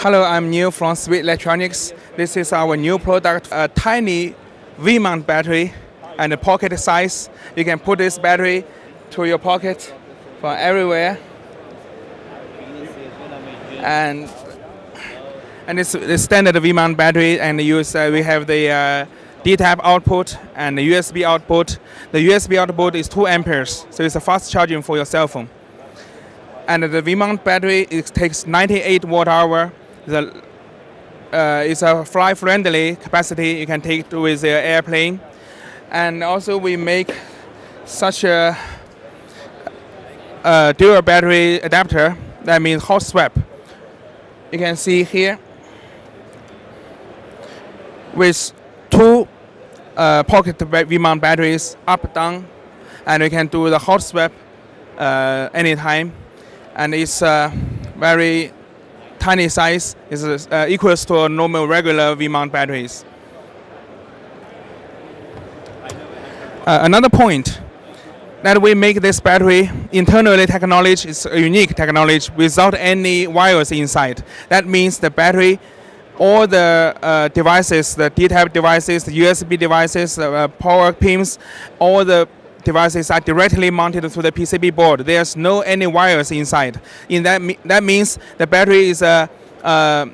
Hello, I'm Neil from Swit Electronics. This is our new product, a tiny V-mount battery and a pocket size. You can put this battery to your pocket from everywhere. And and it's the standard V-mount battery and use uh, we have the uh, D-tap output and the USB output. The USB output is 2 amperes, so it's a fast charging for your cell phone. And the V-mount battery it takes 98 watt hour. The uh, it's a fly friendly capacity you can take it with the airplane. And also we make such a, a dual battery adapter that means hot swap. You can see here with two uh, pocket V-mount batteries up down and we can do the hot swap uh, anytime and it's uh, very tiny size is uh, equals to a normal regular V-mount batteries. Uh, another point that we make this battery internally technology is a unique technology without any wires inside. That means the battery, all the uh, devices, the D-tap devices, the USB devices, uh, power pins, all the devices are directly mounted to the PCB board. There's no any wires inside. In that, that means the battery is uh, uh,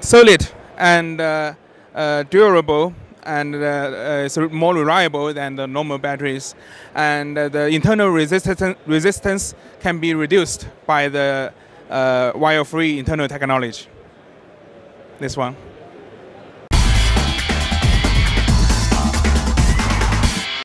solid and uh, uh durable and uh, uh, it's more reliable than the normal batteries. And the internal resistance, resistance can be reduced by the wire-free internal technology. This one.